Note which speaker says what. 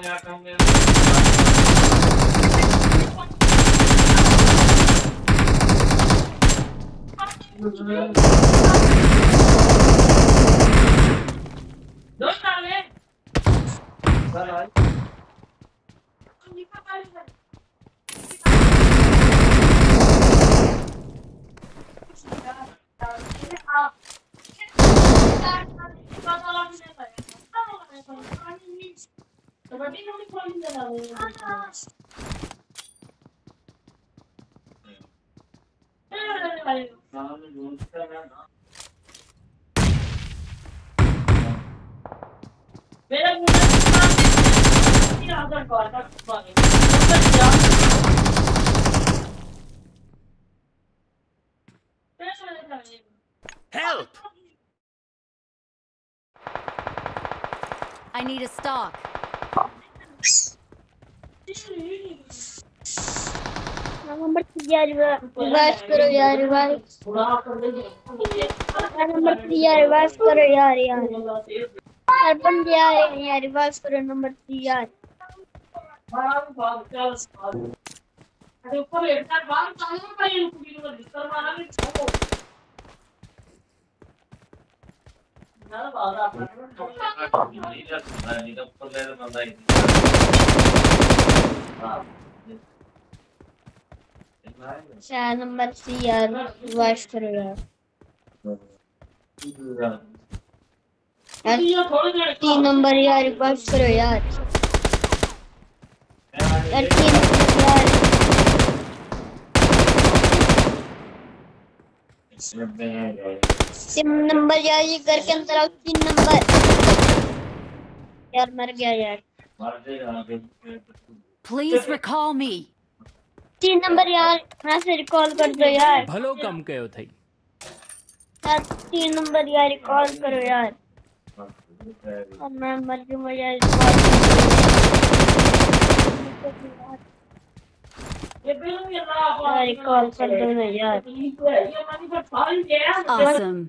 Speaker 1: गया कहोगे
Speaker 2: Help! I need a stock.
Speaker 3: Number three revise करो यार रिवाइज नंबर थ्री यार रिवाइज करो यार यार अर्पण यार यार रिवाइज करो नंबर थ्री यार।
Speaker 4: अरे ऊपर एक बार बाँध चाहिए भाई इनको भी रिस्टर मारा
Speaker 3: भी नंबर थ्री यार रिवाइज करो यार यार
Speaker 4: थोड़ी देर
Speaker 3: तीन नंबर यार रिवाइज करो यार यार सिम नंबर यार ये घर के अंदर आओ तीन नंबर। यार मर गया यार।
Speaker 2: प्लीज़ रिकॉल मी
Speaker 3: तीन नंबर यार मैं से रिकॉल कर दो यार।
Speaker 5: भलो कम कयो थई।
Speaker 3: यार तीन नंबर यार रिकॉल करो यार। और मैं मर गया यार रिकॉल यार
Speaker 2: Awesome.